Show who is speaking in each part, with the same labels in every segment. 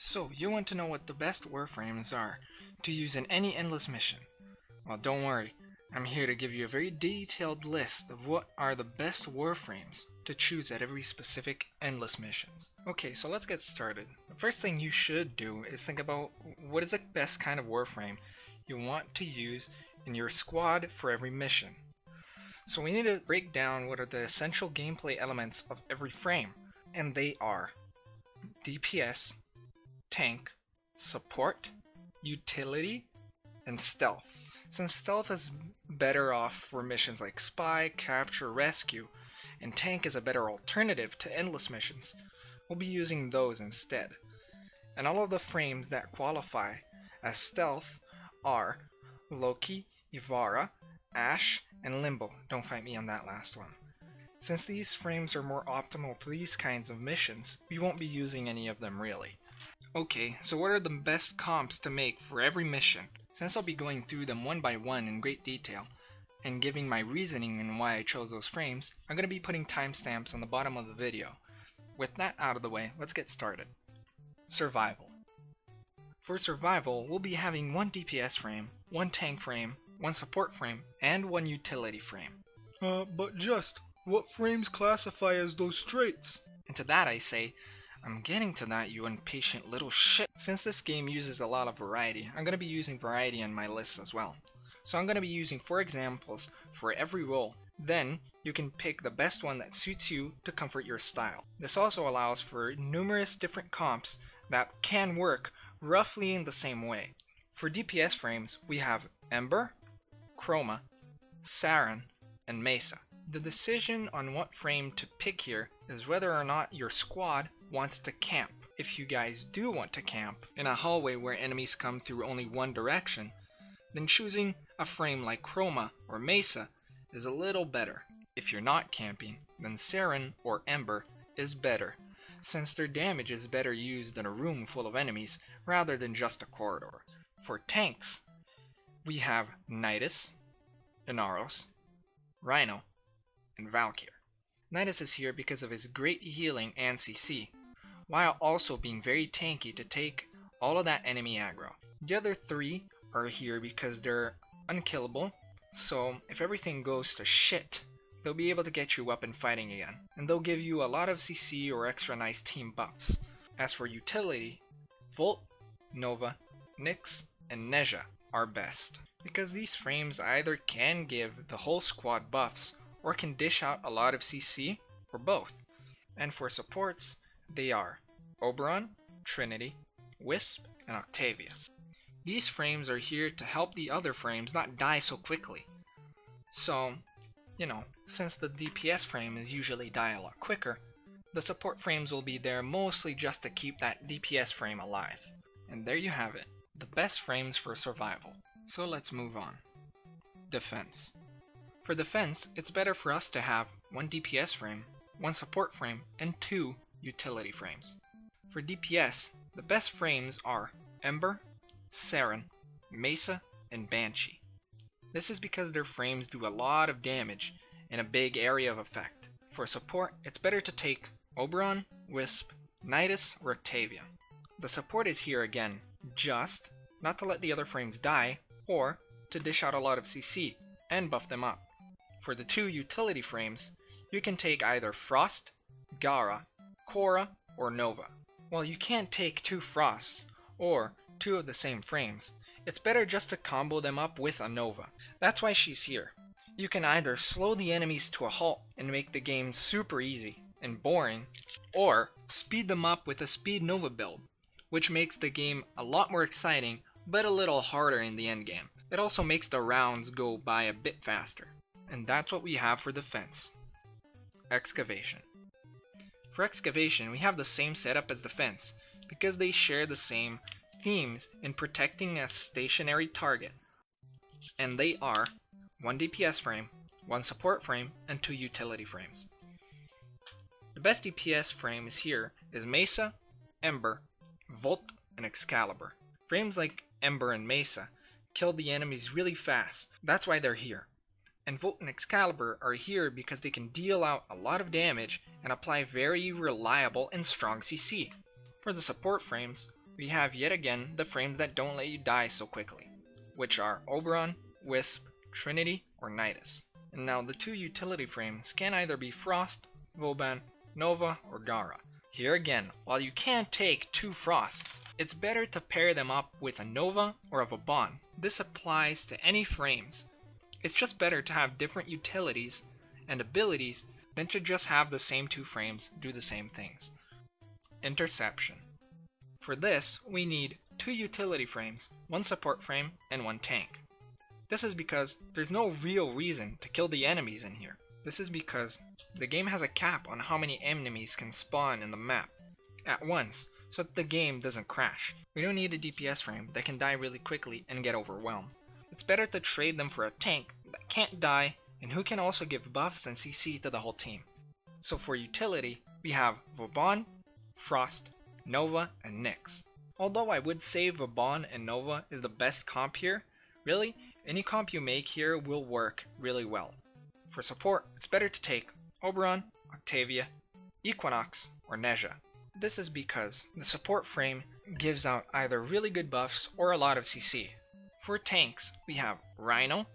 Speaker 1: So, you want to know what the best warframes are to use in any endless mission? Well, don't worry. I'm here to give you a very detailed list of what are the best warframes to choose at every specific endless missions. Okay, so let's get started. The first thing you should do is think about what is the best kind of warframe you want to use in your squad for every mission. So we need to break down what are the essential gameplay elements of every frame, and they are DPS, tank, support, utility, and stealth. Since stealth is better off for missions like spy, capture, rescue, and tank is a better alternative to endless missions, we'll be using those instead. And all of the frames that qualify as stealth are Loki, Ivara, Ash, and Limbo. Don't fight me on that last one. Since these frames are more optimal to these kinds of missions, we won't be using any of them really. Okay, so what are the best comps to make for every mission? Since I'll be going through them one by one in great detail, and giving my reasoning and why I chose those frames, I'm going to be putting timestamps on the bottom of the video. With that out of the way, let's get started. Survival. For survival, we'll be having one DPS frame, one tank frame, one support frame, and one utility frame.
Speaker 2: Uh, but just, what frames classify as those traits?
Speaker 1: And to that I say, I'm getting to that, you impatient little shit. Since this game uses a lot of variety, I'm going to be using variety in my list as well. So I'm going to be using four examples for every role. Then, you can pick the best one that suits you to comfort your style. This also allows for numerous different comps that can work roughly in the same way. For DPS frames, we have Ember, Chroma, Saryn, and Mesa. The decision on what frame to pick here is whether or not your squad wants to camp. If you guys do want to camp in a hallway where enemies come through only one direction, then choosing a frame like Chroma or Mesa is a little better. If you're not camping, then Saryn or Ember is better, since their damage is better used in a room full of enemies rather than just a corridor. For tanks, we have Nidus, Inaros, Rhino, and Valkyr. Nidus is here because of his great healing and CC, while also being very tanky to take all of that enemy aggro. The other three are here because they're unkillable, so if everything goes to shit, they'll be able to get you up and fighting again, and they'll give you a lot of CC or extra nice team buffs. As for utility, Volt, Nova, Nyx, and Nezha are best, because these frames either can give the whole squad buffs or can dish out a lot of CC, or both. And for supports, they are Oberon, Trinity, Wisp, and Octavia. These frames are here to help the other frames not die so quickly. So, you know, since the DPS frames usually die a lot quicker, the support frames will be there mostly just to keep that DPS frame alive. And there you have it, the best frames for survival. So let's move on. Defense. For defense, it's better for us to have one DPS frame, one support frame, and two utility frames. For DPS, the best frames are Ember, Saryn, Mesa, and Banshee. This is because their frames do a lot of damage in a big area of effect. For support, it's better to take Oberon, Wisp, Nidus, or Octavia. The support is here again, just not to let the other frames die, or to dish out a lot of CC and buff them up. For the two utility frames, you can take either Frost, Gara, Khora, or Nova. While you can't take two Frosts, or two of the same frames, it's better just to combo them up with a Nova. That's why she's here. You can either slow the enemies to a halt and make the game super easy and boring, or speed them up with a Speed Nova build, which makes the game a lot more exciting but a little harder in the endgame. It also makes the rounds go by a bit faster. And that's what we have for defense. Excavation. For excavation, we have the same setup as defense, because they share the same themes in protecting a stationary target. And they are one DPS frame, one support frame, and two utility frames. The best DPS frames here is Mesa, Ember, Volt, and Excalibur. Frames like Ember and Mesa kill the enemies really fast, that's why they're here. And Volt and Excalibur are here because they can deal out a lot of damage and apply very reliable and strong CC. For the support frames, we have yet again the frames that don't let you die so quickly, which are Oberon, Wisp, Trinity, or Nidus. And now the two utility frames can either be Frost, Vauban, Nova, or Gara. Here again, while you can't take two Frosts, it's better to pair them up with a Nova or a Vauban. This applies to any frames. It's just better to have different utilities and abilities than to just have the same two frames do the same things. Interception. For this, we need two utility frames, one support frame, and one tank. This is because there's no real reason to kill the enemies in here. This is because the game has a cap on how many enemies can spawn in the map at once, so that the game doesn't crash. We don't need a DPS frame that can die really quickly and get overwhelmed. It's better to trade them for a tank that can't die and who can also give buffs and CC to the whole team. So for utility, we have Vauban, Frost, Nova, and Nyx. Although I would say Vauban and Nova is the best comp here, really, any comp you make here will work really well. For support, it's better to take Oberon, Octavia, Equinox, or Nezha. This is because the support frame gives out either really good buffs or a lot of CC. For tanks, we have Rhino,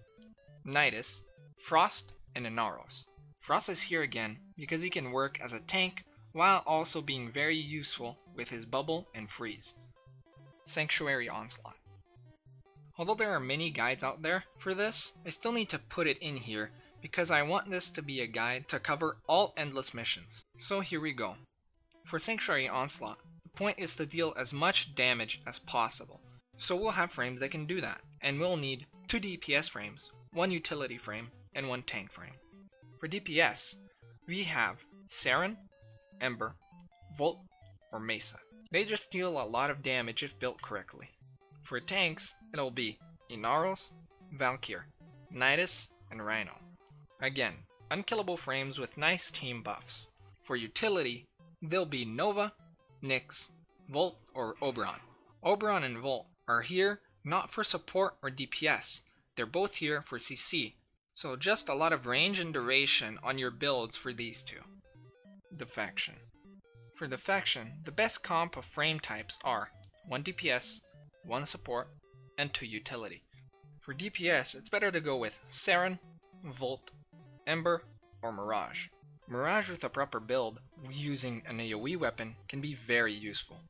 Speaker 1: Nidus, Frost, and Inaros. Frost is here again because he can work as a tank while also being very useful with his bubble and freeze. Sanctuary Onslaught. Although there are many guides out there for this, I still need to put it in here because I want this to be a guide to cover all endless missions. So here we go. For Sanctuary Onslaught, the point is to deal as much damage as possible. So we'll have frames that can do that, and we'll need two DPS frames, one utility frame, and one tank frame. For DPS, we have Saryn, Ember, Volt, or Mesa. They just deal a lot of damage if built correctly. For tanks, it'll be Inaros, Valkyr, Nidus, and Rhino. Again, unkillable frames with nice team buffs. For utility, they'll be Nova, Nyx, Volt, or Oberon. Oberon and Volt are here not for support or DPS, they're both here for CC, so just a lot of range and duration on your builds for these two. Defection. For Defection, the best comp of frame types are 1 DPS, 1 support, and 2 utility. For DPS, it's better to go with Saryn, Volt, Ember, or Mirage. Mirage with a proper build, using an AoE weapon, can be very useful.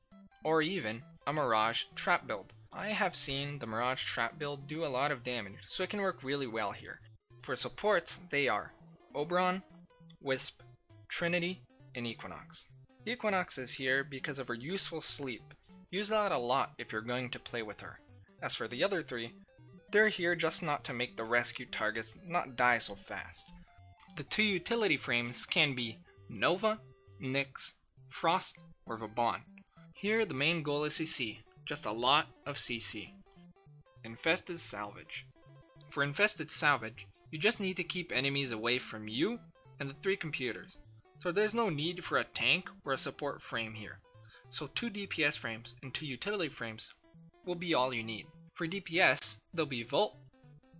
Speaker 1: Or even a Mirage trap build. I have seen the Mirage trap build do a lot of damage, so it can work really well here. For supports, they are Oberon, Wisp, Trinity, and Equinox. Equinox is here because of her useful sleep. Use that a lot if you're going to play with her. As for the other three, they're here just not to make the rescue targets not die so fast. The two utility frames can be Nova, Nyx, Frost, or Vauban. Here the main goal is CC, just a lot of CC. Infested Salvage. For Infested Salvage, you just need to keep enemies away from you and the three computers, so there's no need for a tank or a support frame here. So two DPS frames and two utility frames will be all you need. For DPS, there'll be Volt,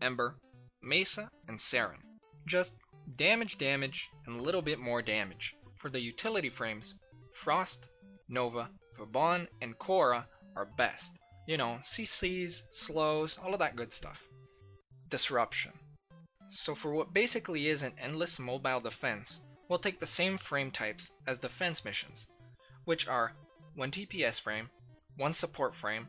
Speaker 1: Ember, Mesa, and Saryn. Just damage, damage, and a little bit more damage. For the utility frames, Frost, Nova, Vauban, and Khora are best. You know, CCs, slows, all of that good stuff. Disruption. So for what basically is an endless mobile defense, we'll take the same frame types as defense missions, which are one DPS frame, one support frame,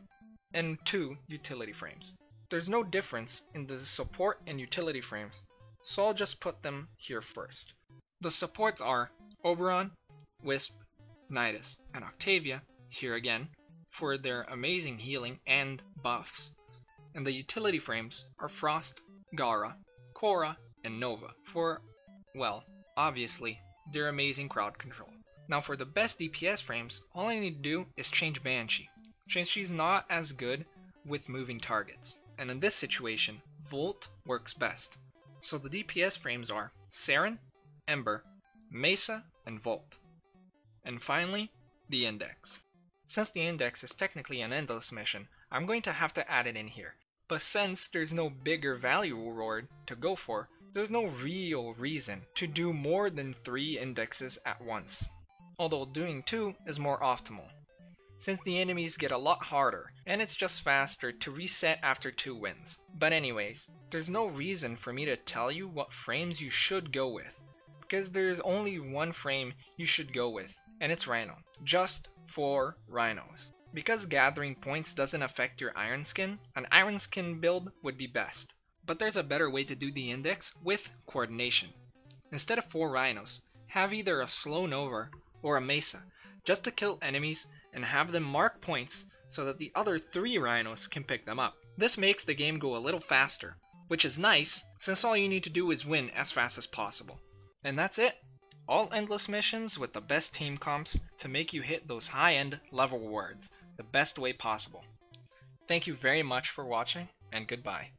Speaker 1: and two utility frames. There's no difference in the support and utility frames, so I'll just put them here first. The supports are Oberon, Wisp, Nidus, and Octavia, here again, for their amazing healing and buffs. And the utility frames are Frost, Gara, Khora, and Nova for, well, obviously, their amazing crowd control. Now for the best DPS frames, all I need to do is change Banshee. Banshee's not as good with moving targets, and in this situation, Volt works best. So the DPS frames are Saryn, Ember, Mesa, and Volt. And finally, the Index. Since the Index is technically an endless mission, I'm going to have to add it in here. But since there's no bigger value reward to go for, there's no real reason to do more than 3 indexes at once. Although doing 2 is more optimal. since the enemies get a lot harder, and it's just faster to reset after 2 wins. But anyways, there's no reason for me to tell you what frames you should go with, because there's only one frame you should go with, and it's Rhino. Just four Rhinos. Because gathering points doesn't affect your Iron Skin, an Iron Skin build would be best. But there's a better way to do the index with coordination. Instead of 4 Rhinos, have either a Slow Nova or a Mesa, just to kill enemies and have them mark points so that the other 3 Rhinos can pick them up. This makes the game go a little faster, which is nice since all you need to do is win as fast as possible. And that's it. All endless missions with the best team comps to make you hit those high-end level rewards the best way possible. Thank you very much for watching, and goodbye.